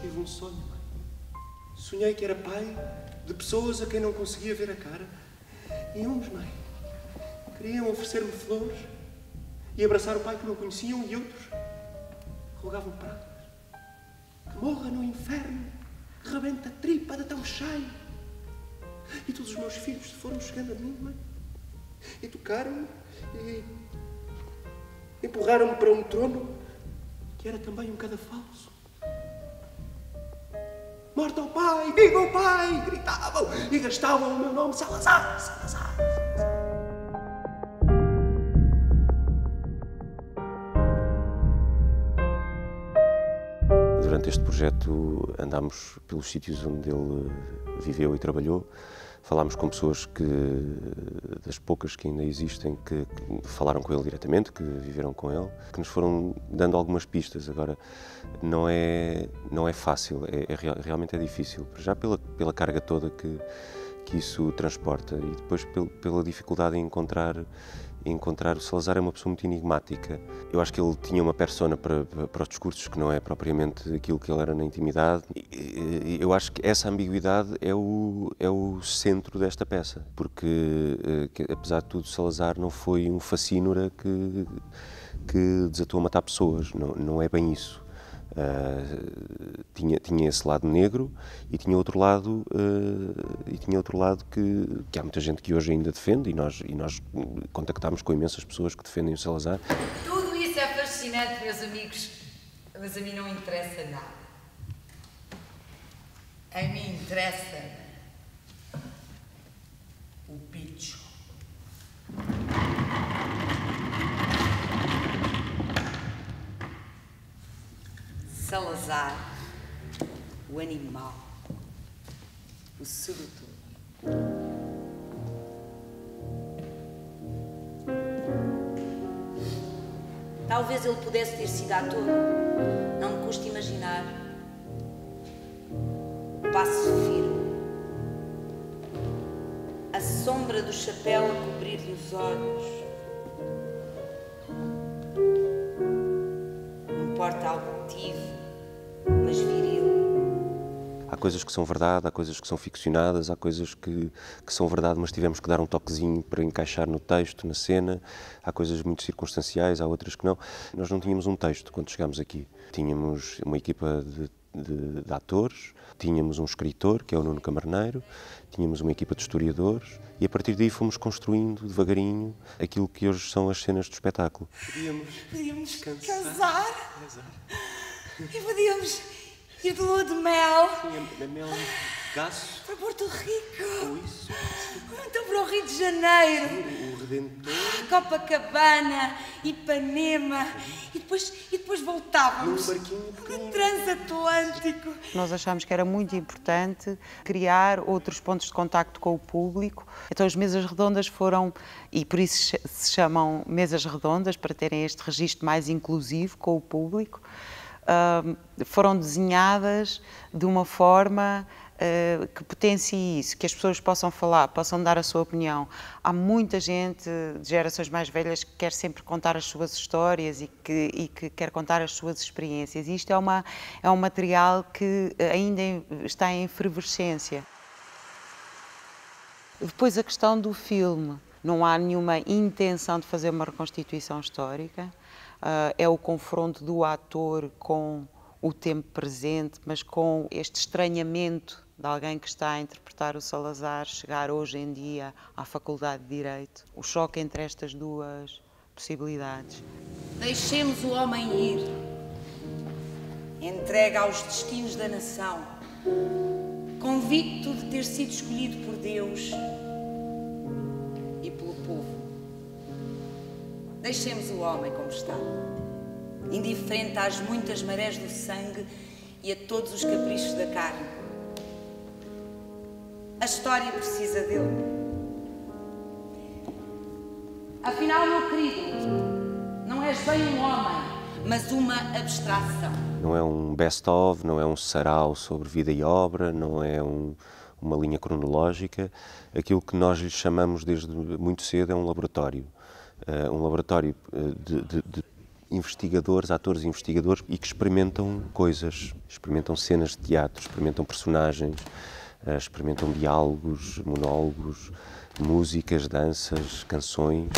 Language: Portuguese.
Tive um sonho, mãe. Sonhei que era pai de pessoas a quem não conseguia ver a cara. E uns, mãe, queriam oferecer-me flores e abraçar o pai que não conheciam e outros rogavam pratas. Que morra no inferno, que rebenta a tripa de tão cheio. E todos os meus filhos foram chegando a mim, mãe. E tocaram-me e empurraram-me para um trono que era também um cadafalso. Morto ao pai, viva o pai! Gritavam e gastavam o meu nome Salazar, Salazar. Durante este projeto andámos pelos sítios onde ele viveu e trabalhou falámos com pessoas que, das poucas que ainda existem, que, que, falaram com ele diretamente, que viveram com ele, que nos foram dando algumas pistas. Agora, não é, não é fácil, é, é realmente é difícil, já pela, pela carga toda que, que isso transporta e depois pela dificuldade em encontrar encontrar o Salazar é uma pessoa muito enigmática. Eu acho que ele tinha uma persona para, para os discursos que não é propriamente aquilo que ele era na intimidade. Eu acho que essa ambiguidade é o, é o centro desta peça, porque, eh, apesar de tudo, Salazar não foi um fascínora que, que desatou a matar pessoas, não, não é bem isso. Uh, tinha, tinha esse lado negro e tinha outro lado uh, e tinha outro lado que, que há muita gente que hoje ainda defende e nós, e nós contactámos com imensas pessoas que defendem o Salazar. Tudo isso é fascinante, meus amigos, mas a mim não interessa nada. A mim interessa o bicho. Salazar, o animal, o sedutor. Talvez ele pudesse ter sido ator. Não me custa imaginar. Passo firme. A sombra do chapéu a cobrir-lhe os olhos. Porta coisas que são verdade, há coisas que são ficcionadas, há coisas que, que são verdade, mas tivemos que dar um toquezinho para encaixar no texto, na cena. Há coisas muito circunstanciais, há outras que não. Nós não tínhamos um texto quando chegámos aqui. Tínhamos uma equipa de, de, de atores, tínhamos um escritor, que é o Nuno Camarneiro, tínhamos uma equipa de historiadores e a partir daí fomos construindo devagarinho aquilo que hoje são as cenas do espetáculo. Podíamos, Podíamos casar. casar. E podíamos ir de lua de mel. Sim, a mel gasto. Para Porto Rico. Ou isso. Então para o Rio de Janeiro. Sim, o Redentor. Copacabana, Ipanema. E depois, e depois voltávamos. Num barquinho. Transatlântico. Nós achámos que era muito importante criar outros pontos de contacto com o público. Então as mesas redondas foram, e por isso se chamam mesas redondas, para terem este registro mais inclusivo com o público foram desenhadas de uma forma uh, que potencie isso, que as pessoas possam falar, possam dar a sua opinião. Há muita gente de gerações mais velhas que quer sempre contar as suas histórias e que, e que quer contar as suas experiências. E isto é, uma, é um material que ainda está em efervescência. Depois a questão do filme. Não há nenhuma intenção de fazer uma reconstituição histórica uh, é o confronto do ator com o tempo presente, mas com este estranhamento de alguém que está a interpretar o Salazar chegar hoje em dia à Faculdade de Direito. O choque entre estas duas possibilidades. Deixemos o homem ir. Entrega aos destinos da nação. Convicto de ter sido escolhido por Deus Deixemos o homem como está, indiferente às muitas marés do sangue e a todos os caprichos da carne. A história precisa dele. Afinal, meu querido, não és bem um homem, mas uma abstração. Não é um best-of, não é um sarau sobre vida e obra, não é um, uma linha cronológica. Aquilo que nós lhe chamamos desde muito cedo é um laboratório uh, um laboratório eh, de, de, de, investigadores, atores investigadores e que experimentam coisas, experimentam cenas de teatro, experimentam personagens, eh, experimentam diálogos, monólogos, músicas, danças, canções.